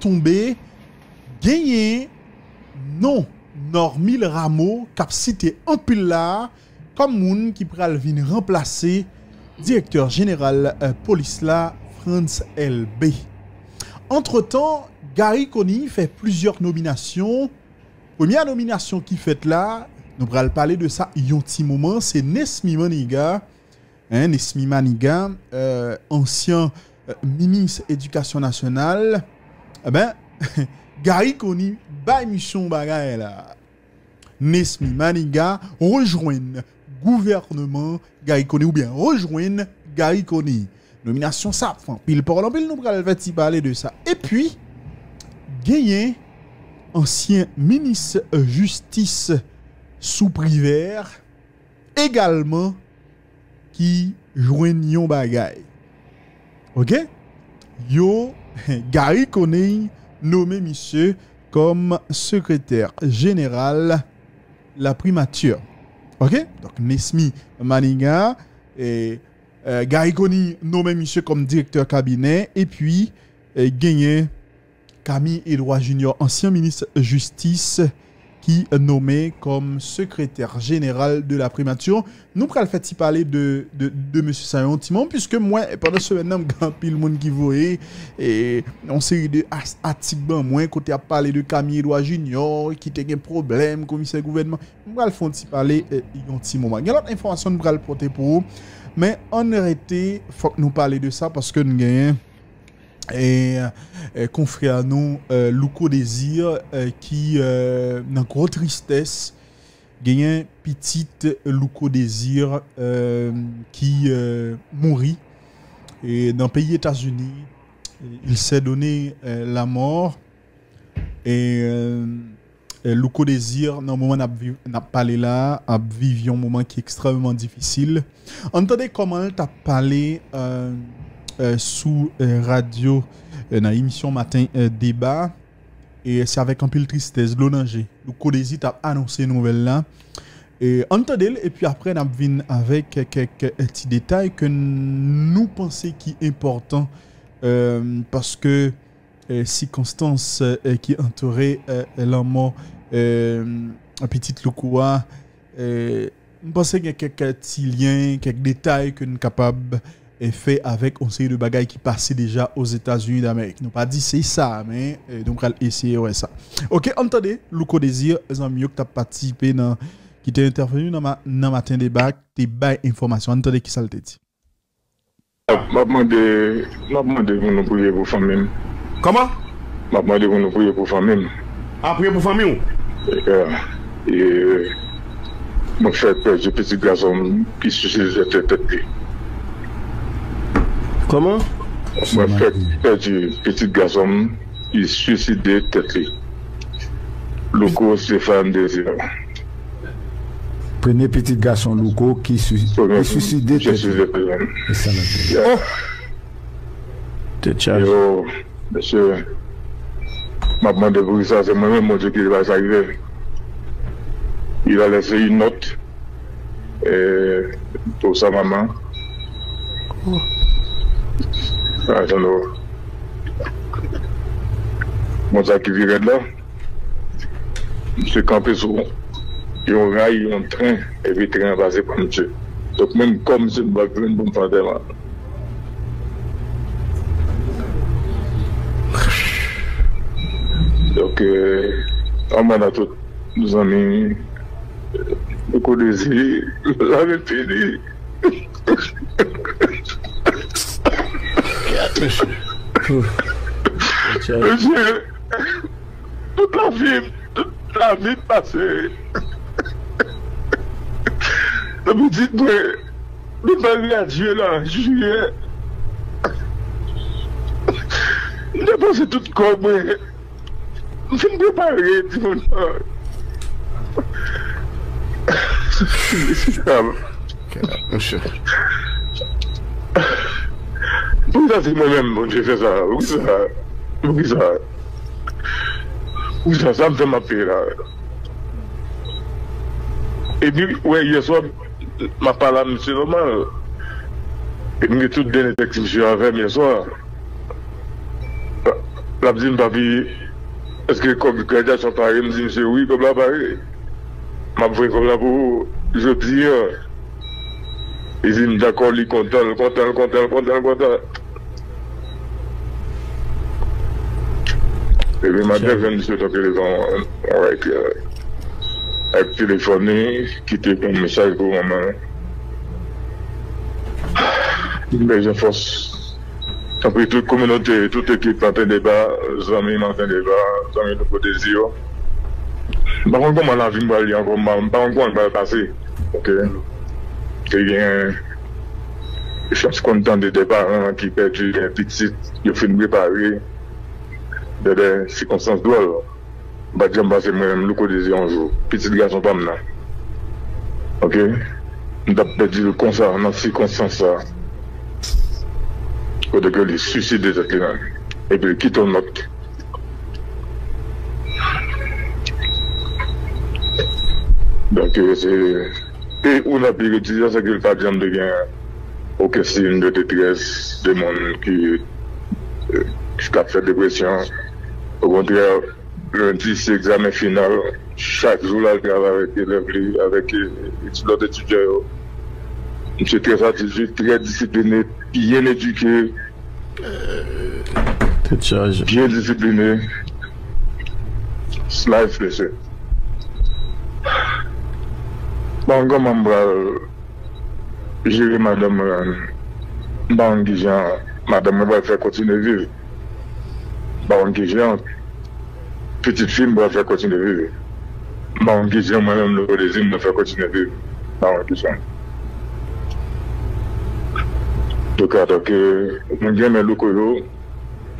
tombe, genye non Normil Rameau kap cite anpil la kom moun ki pral vin remplase direkteur general euh, polis la Franz LB. Entre tan, Gary Coney fè plusieurs nominasyon. Premier nominasyon ki fèt la, nou pral pale de sa yon ti mouman, se Nesmi Maniga, Nesmi Maniga, ansyen minis edukasyon nasyonal, e ben, Gary Coney bay mission bagay la. Nesmi Maniga rejoigne gouvernement Gary Coney ou bien rejoigne Gary Coney. Nominasyon sa, pile por l'anpil nou pral veti pale de sa. Et puis, genyen ansyen minis justice sou priver egalman ki jwen yon bagay. Ok? Yo, Gary Coney nommé monsieur comme secrétaire général la primature. Ok? Donc, Nesmi Maniga et euh, Gary Coney nommé monsieur comme directeur cabinet. Et puis, euh, gagné Camille Edouard Junior, ancien ministre justice, qui est nommé comme secrétaire général de la primature. Nous pourrons le fait parler de, de, de M. Sayon Timon, puisque moi, pendant ce moment, quand pile monde qui voyait, et on série de articles, moins côté à parler de Camille Edouard Junior, qui était un problème, commissaire gouvernement. Nous prenons le faire parler euh, un petit moment. Il y a d'autres informations que nous prenons porter pour vous, mais en réalité, il faut que nous parlions de ça parce que nous gagnons. E, e konfre anon euh, Louko Dezir euh, ki euh, nan gro tristesse genyen pitit Louko Dezir e, ki e, mouri e nan peyi Etats-Unis. Il se done la mor e Louko Dezir nan mouman ap pale la ap viv yon mouman ki ekstremement difisil. An tade koman tap pale an Euh, sous euh, radio euh, dans l'émission Matin Débat. Et c'est avec un peu de tristesse, l'onangé. Le Codési a annoncé une nouvelle là. Et entendez et puis après, nous avons avec quelques petits détails que nous pensons qui est important euh, parce que euh, si Constance euh, qui entourait la mort un petit Loukoua, nous pensons qu'il y a quelques petits liens, quelques détails que nous sommes capables est fait avec un série de bagailles qui passaient déjà aux États-Unis d'Amérique. Nous pas dit c'est ça, mais euh, donc on essayer ouais, ça. Ok, entendez, Louko Désir, les amis qui t'a participé, dans, qui t'ont intervenu dans ma, dans matin débat, t'es bail information. Entendez qui ça le dit. Ah, m'a demandé, m'a demandé pour nous prier pour famille. Comment? M'a demandé pour nous prier pour famille. Ah, prier pour famille? Et, euh, et, euh, mon frère, je petit garçon qui suicide tête tête. Koman? Mwen peti peti gazom yi suicide tete Louko Stéphane Désir Prene peti gason Louko ki suicide tete Te tchaj Yo, mèche Mabman de Bourissa se mwen mwen mwen se ki li va sa yive Il a lese yi not E To sa maman. Oh. A, jan nou. Mwen sa ki viret la. Mwen se kampe sou. Yon ray, yon tren, evi tren vase pa mwen se. Dok men kom se mwen bakren pou mwen fante man. Dok, anman a tout, nou zami, nou kodezi, la ve pini. Monsye, tout la vi, tout la vi pase. Nan mi dit mwen, mi mwen reajye la, juye. Mwen depanse tout kon mwen. Mwen fin prepare, di moun nan. Se fin desi tam. Monsye. Monsye. Mwen sa se mwen men mwen che fè sa, mwen sa, mwen sa, mwen sa sa mwen se ma pè la. E di, wè, yeswa, ma pala mwen se normal. E mwen ge tout dene tek si mwen se avèm yeswa. La mwen se mwen papi, eske kom kredja chan pare, mwen se mwen se wè kom la pare. Ma mwen kom la pou, joti yo. E zi mwen d'akor li kontan, kontan, kontan, kontan, kontan. E le madè 27 an telefon, ak telefoni, kite kon mesaj pou maman. Mbe jen fos. Sanpri tout kominote, tout ekip manten deba, zami manten deba, zami nou potezi yo. Bakon kon man la vin bali an kon, bakon kon an bali pase. Ok. Ke gen, chans kontan de deba an ki peti, pitit, yo fin bepare. de de sikonsans do al, bat jam base mwen mlou kodezi anjou, pitit gason pam nan. Ok? Ndap bedi l kon sa, nan sikonsans sa, kode ke li suside zat li nan, epi li kiton not. Donk e, se, e ou na pi retizan sa ki l pat jam de gen, okesine de tetres, de moun ki, euh, ki kap fè depresyon, Au contraire, lundi, c'est examen final. Chaque jour, là, je travaille avec élèves, avec d'autres étudiants. Je suis très satisfait, très discipliné, bien éduqué. Euh, charge. Bien discipliné. Life lesson. Bon, comment je vais gérer madame, bon, Mme Guijan, madame va faire continuer à vivre. ba wange jan, petit film ba fè kontinye vive. Ba wange jan, mwen mèm lò de zim, mwen fè kontinye vive. Ba wange jan. Dok a toke, mwen gen men lò koyo,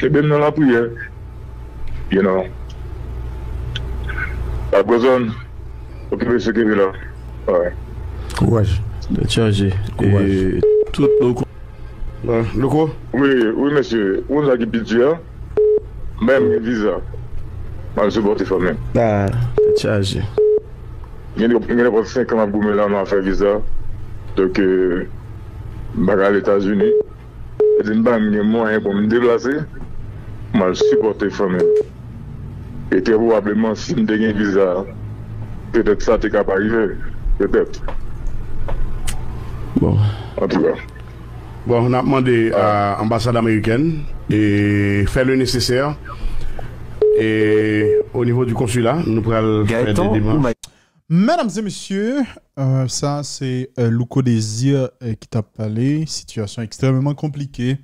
tebe mnen la pouye. You know. A gozon, okipe sekebe la. Ouè. Kouaj. Chanje. Kouaj. Tout loko. Loko? Oui, oui, mèche. Ou nou a ki bidye an. Mèm, viza. Mèm sou bote fò mèm. Da, te chaje. Gen de pot 5 an ap goume lan an fè viza. Dok, euh, baga l'Etats-Unis. E din ba mwen mwen pou mwen deplase. Mèm sou bote fò mèm. E te wou ap lèman si mwen de gen viza. Petèp sa te kap arive. Petèp. Bon. An tou ka. Bon, on a demandé à l'ambassade américaine de faire le nécessaire Et au niveau du consulat, nous pourrons faire des démarches. Mesdames et messieurs, euh, ça c'est euh, Louko Désir euh, qui t'a parlé. Situation extrêmement compliquée.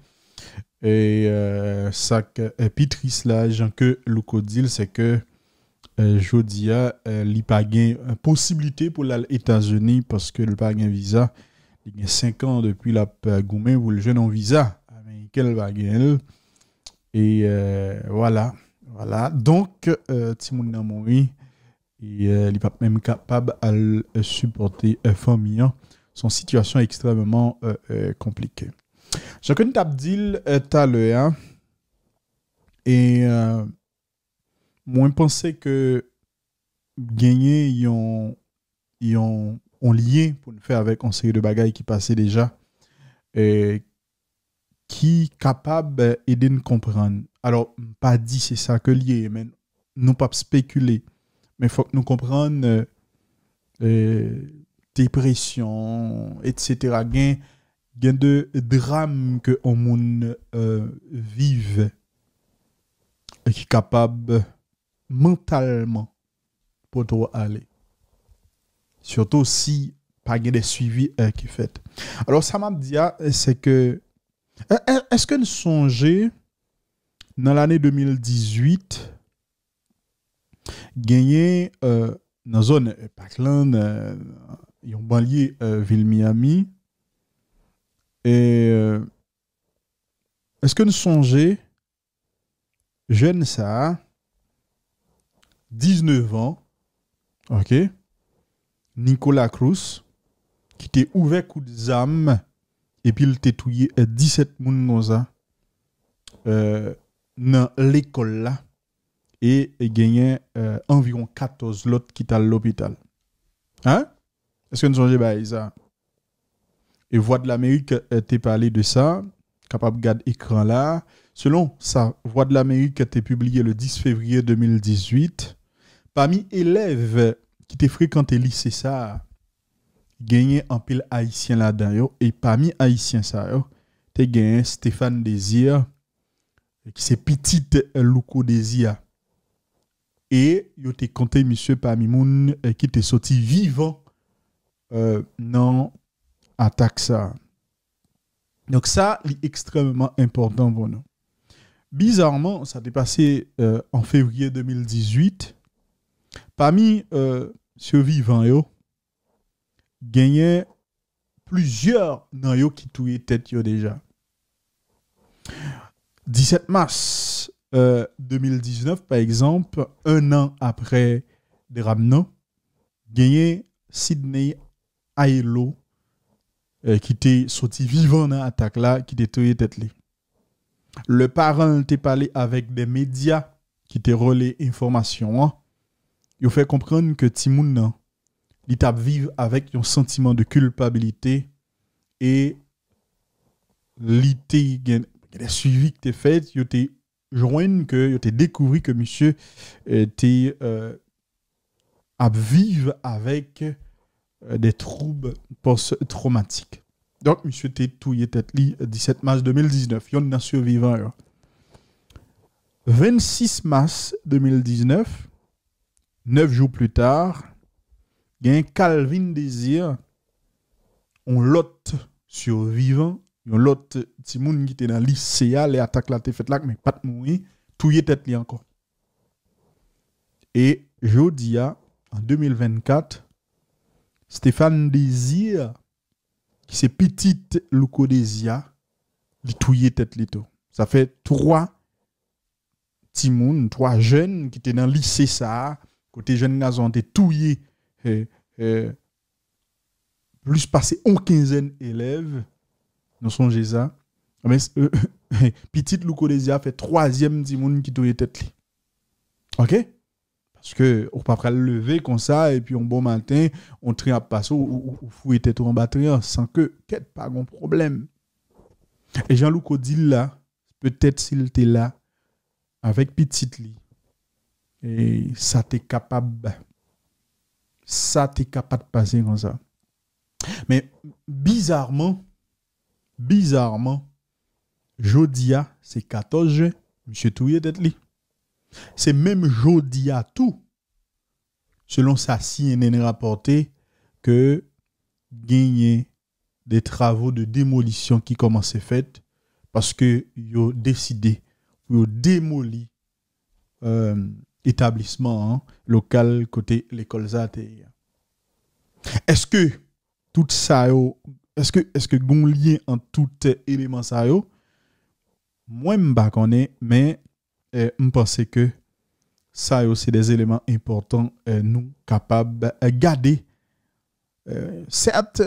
Et euh, ça que euh, Pitris là, Jean que Louko dit, c'est que euh, Jodia, euh, il pas possibilité pour les États-Unis parce que le pas un visa. Il y a 5 ans depuis la goumé pour le jeune en visa américain Et euh, voilà, voilà. Donc, euh, Timoun euh, il n'est pas même capable de supporter la famille. hein. Son situation est extrêmement euh, euh, compliquée. Connais Abdil euh, tout à l'heure. Et euh, moi, je pensais que gagner, ils ont, ils ont, lié pour nous faire avec une série de bagailles qui passaient déjà. Et qui capable d'aider nous comprendre. Alors, pas dit c'est ça que lié, mais nous pas spéculer. Mais il faut que nous comprenions euh, euh, dépression, etc. Gain, gain de drame que on monde euh, vive et qui est capable mentalement pour toi aller. Surtout si pas gain des suivis euh, qui fait. Alors ça m'a dit ah, c'est que est-ce que nous songez dans l'année 2018 gagner euh, dans la zone euh, Parkland, euh, yon banlieue euh, ville Miami. Et euh, est-ce que nous songez, jeune ça, 19 ans, Nicolas Cruz, qui t'est ouvert coup de zame, et puis il t'a touillé euh, 17 moun comme ça, euh, dans l'école là et gagné euh, environ 14 l'autre qui à l'hôpital. Hein? Est-ce que nous songez bah ça? Et Voix de l'Amérique t'es parlé de ça. capable de garder écran là. Selon sa Voix de l'Amérique été publiée le 10 février 2018, parmi élèves qui étaient fréquenté lycée ça, gagné un pile haïtien là-dedans et parmi haïtiens ça t'es gagné Stéphane Désir qui c'est petite Louko Désir et yo t'es compté monsieur parmi moun euh, qui était sorti vivant euh, non attaque ça. Donc ça, est extrêmement important pour nous. Bizarrement, ça s'est passé euh, en février 2018. Parmi euh, survivants, yo, gagnait plusieurs nan qui touyaient tête yo déjà. 17 mars 2019, par exemple, un an après des Ramno, gagné Sydney Aelo euh, qui était sorti vivant dans l'attaque là, qui était tête Le parent était parlé avec des médias qui étaient relais information. Hein. Il fait comprendre que Timoun il t'a vivre avec un sentiment de culpabilité et l'été des suivi que t'es fait, que il découvert que monsieur était euh, à vivre avec euh, des troubles post-traumatiques. Donc, monsieur était touillé tête li 17 mars 2019. Il y a survivant. 26 mars 2019, 9 jours plus tard, il y a un Calvin Désir, on lot survivant, on lot Timoun qui était dans le lycée, les attaques là, fait là, mais pas de mourir, touillé tête li encore. Et Jodia, en 2024, Stéphane Désir, qui c'est petite Loukodésia, il touillé tête lito. Ça fait trois timoun, trois jeunes qui étaient dans le lycée ça, côté jeunes gazon, étaient touillés, eh, eh, plus passé une quinzaine d'élèves, nous sommes ça. Mais euh, petite fait troisième timoun qui touillé tête. OK? Parce que on pas le lever comme ça et puis un bon matin, on traîne à passer ou, ou, fouiller tout en batterie sans que quête pas de problème. Et Jean-Luc Odile là, peut-être s'il était là avec petite lit et ça t'est capable ça t'est capable de passer comme ça. Mais bizarrement bizarrement Jodia c'est 14 juin, monsieur Touye là. C'est même jeudi à tout, selon sa CNN rapporté, que gagné des travaux de démolition qui commençaient fait parce que ont décidé de démolir euh, établissement hein, local côté l'école. Est-ce que tout ça est-ce que est-ce que gon lien en tout élément ça yo? Moi m'pa connais mais je pense que ça c'est des éléments importants euh, nous capables de garder. Euh, certes,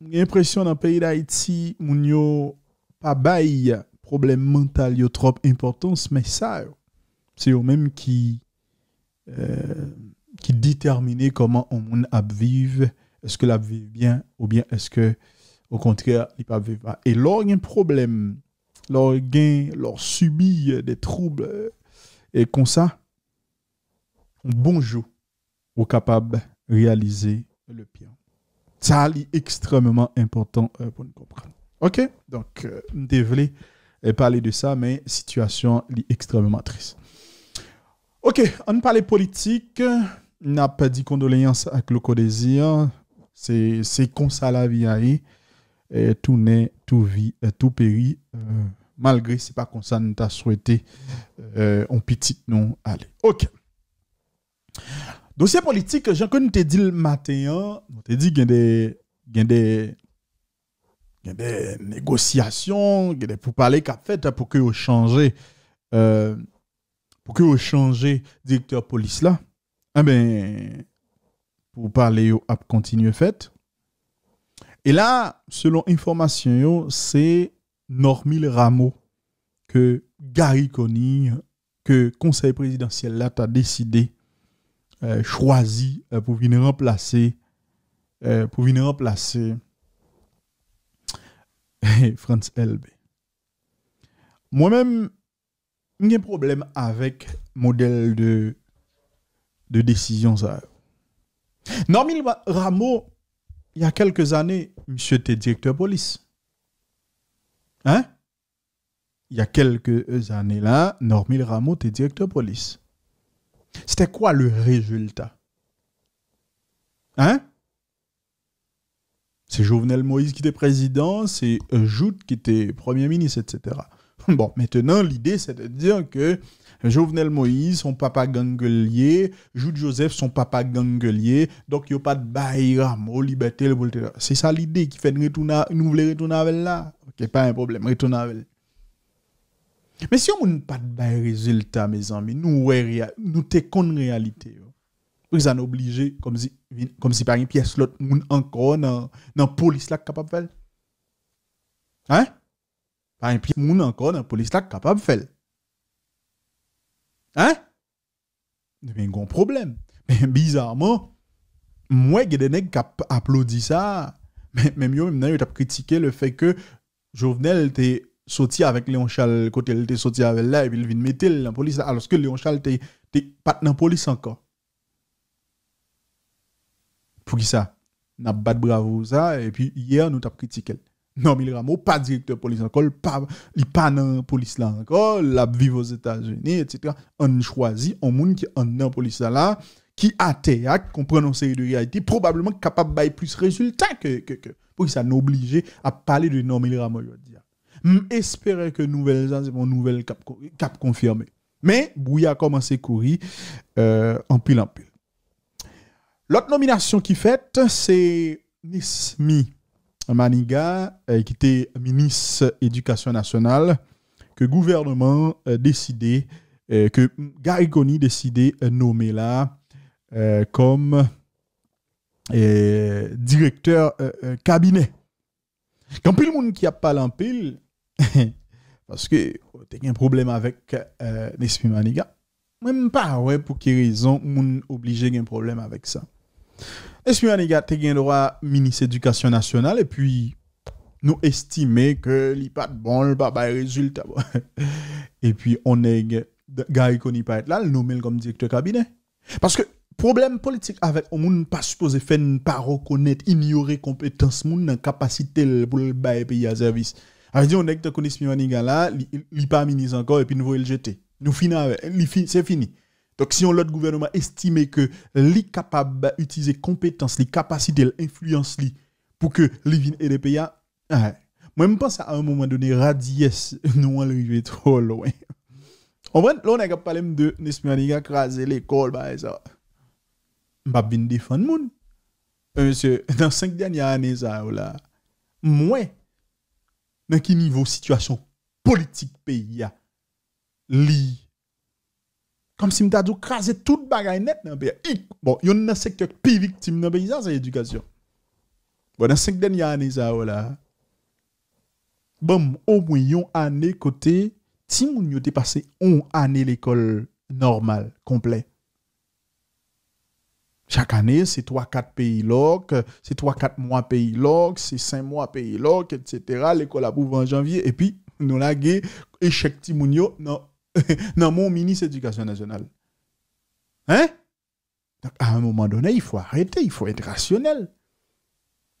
j'ai l'impression dans le pays d'Haïti, nous pas bail problème mental yo trop importance, mais ça, c'est eux-mêmes qui, euh, qui déterminent comment on a vivre. Est-ce que la vit bien ou bien que, au contraire, il pas vivre Et il a un problème leur gain, leur subit des troubles et comme ça, un bon jour, ou capable de réaliser le pire. Ça est extrêmement important euh, pour nous comprendre. OK? Donc, euh, nous parler de ça, mais situation est extrêmement triste. OK, on parle politique. n'a pas dit condoléances avec le Codésir. C'est comme ça la vie. Et tout naît, tout vit, tout périt. Euh, malgré c'est pas comme ça nous t'a souhaité euh, on petit non aller. OK. Dossier politique, j'en connais te dit le matin, on te dit qu'il y a des des des négociations, des pour parler qu'a fait pour que vous changez euh, pour que vous changez directeur police là. Eh ben pour parler à continuer fait. Et là, selon information c'est Normil Rameau que Gary Conny, que conseil présidentiel là a décidé euh, choisi euh, pour venir remplacer euh, pour venir remplacer Franz Elbe. moi-même, j'ai un problème avec modèle de, de décision. Ça. Normil Rameau, il y a quelques années, monsieur était directeur police. Hein? Il y a quelques années là, Normil Rameau était directeur police. C'était quoi le résultat? Hein? C'est Jovenel Moïse qui était président, c'est Jout qui était premier ministre, etc. Bon, maintenant, l'idée, c'est de dire que Jovenel Moïse, son papa gangelier, Jude Joseph, son papa gangelier, donc il n'y a pas de baïram, au liberté, C'est ça l'idée qui fait retourner, nous voulons retourner avec là. Ok, pas un problème, retourner avec là. Mais si on n'a pas de bail résultat, mes amis, nous, nous t'es contre réalité. Ils en obligé, comme si, comme si par une pièce, l'autre monde encore dans la police là capable de faire. Hein? Par une pièce, monde encore dans la police là capable de faire. Hein? Mais un problème. Mais bizarrement, moi, il y a des nègres qui applaudissent ça. Mais même yo, ont critiqué le fait que Jovenel était sorti avec Léon Charles, côté il était sorti avec là, et puis il vient mettre la police alors que Léon Charles était pas dans la police encore. Pour qui ça? N'a pas de bravo ça, et puis hier, nous avons critiqué. Non, mais Rameau, pas directeur de police encore, pas, il pas dans police là encore, la vivre aux États-Unis, etc. On choisit un monde qui est la police là, qui a théâtre, comprend une série de réalité, probablement capable de plus de résultats que, que, que. Ça, nous obliger à parler de Normil Rameau J'espère que nouvelle c'est mon cap, cap confirmé. Mais, Bouya a commencé à courir euh, en pile en pile. L'autre nomination qui fait, c'est Nismi Maniga, euh, qui était ministre Éducation nationale, que le gouvernement a décidé, euh, que Garigoni décidé de nommer là euh, comme directeur cabinet. Quand le monde qui a pas en pile, parce que tu as un problème avec Nismi Maniga, même pas, ouais, pour quelle raison, on obligé un problème avec ça. Espérant les gars, tu droit ministre éducation nationale et puis nous estimer que li pas bon, le pas résultat. Bon. et puis on est Gary Koni pas être là, le nommer comme directeur cabinet. Parce que problème politique avec on monde pas supposé faire pas reconnaître, ignorer compétence monde capacité pour le bail pays à service. A dit on est que connais Smyrniga là, li, li pas ministre encore et puis nous voyons le jeter. Nous finissons avec c'est fini. Donc si on l'autre gouvernement estime que li capable d'utiliser compétences, les capacités, l'influence li pour que li et les pays ah, moi je pense à un moment donné radies nous on arrivé trop loin. On va là on a parlé de Nesmianiga craser l'école bah ça. E M'pa bien défendre moun. E, Monsieur dans cinq dernières années ça là. Moi dans quel niveau situation politique pays a li comme si m'ta dit craser toute net dans pays. Bon, il y a un secteur plus victime dans pays, c'est l'éducation. Bon, dans cinq dernières années, ça, là. Bon, au moins, une année côté, si moun yo passé une année l'école normale, complet. Chaque année, c'est 3-4 pays log, c'est 3-4 mois pays log, c'est 5 mois pays log, etc. L'école a en janvier, et puis, nous la échec Timounio, non, dans mon ministre éducation nationale. Hein? Donc, à un moment donné, il faut arrêter, il faut être rationnel.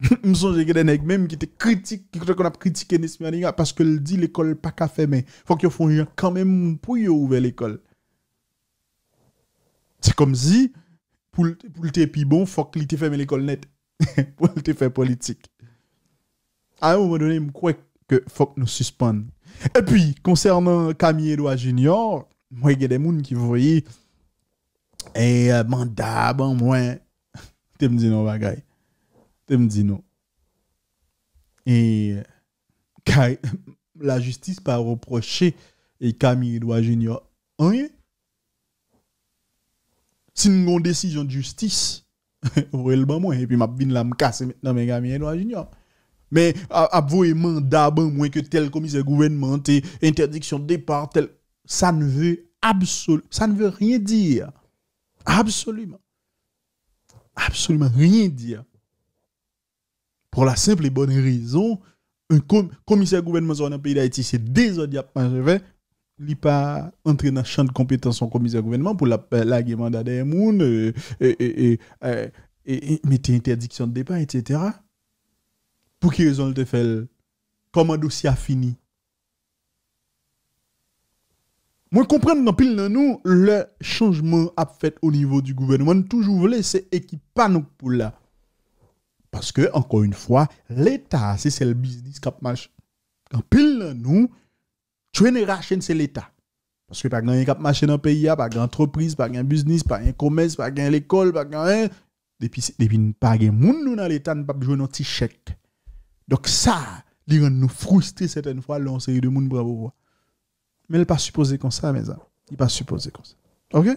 Je me souviens que des même qui étaient critiques, qui a critiqué Nesmianiga parce que dit l'école pas qu'à faire, mais faut qu'ils font quand même pour ouvrir l'école. C'est comme si, pour, pour le plus bon, faut qu'il te ferme l'école net. pour te faire politique. À un moment donné, je crois que faut que nous suspendions. Et puis, concernant Camille Edouard Junior, moi, il y a des gens qui voyaient et euh, mandat, bon, moi, tu me dis non, bagay. Tu me dis non. Et la justice pas reproché et Camille Edouard Junior rien. Si nous avons une décision de justice, vous le bon moi, et puis m'a bin la me casser maintenant, mais Camille Edouard Junior. Mais avouer mandat, moins que tel commissaire gouvernement, interdiction de départ, tel, ça ne veut absolument, ça ne veut rien dire. Absolument. Absolument rien dire. Pour la simple et bonne raison, un commissaire gouvernement dans un pays d'Haïti, c'est des audiables li pas entrer dans le champ de compétences en commissaire gouvernement pour la, la mandat des gens et, et, et, et, mettre interdiction de départ, etc. Pour qui raison te fait Comment dossier a fini Moi, comprendre dans pile nous, le changement a fait au niveau du gouvernement, toujours voulu, c'est équipe nous pour là. Parce que, encore une fois, l'État, c'est le business qui marche. Dans pile nous, tu es c'est l'État. Parce que pas grand cap marché dans le pays, pas grand entreprise, pas grand business, pas un commerce, pas grand l'école, pas grand. Depuis, depuis pas grand monde dans l'État, ne pas jouer un petit chèque. Donc ça, il rend nous frustrés certaines fois l'on série de monde bravo. Mais il pas supposé comme ça mes amis. Il pas supposé comme ça. OK?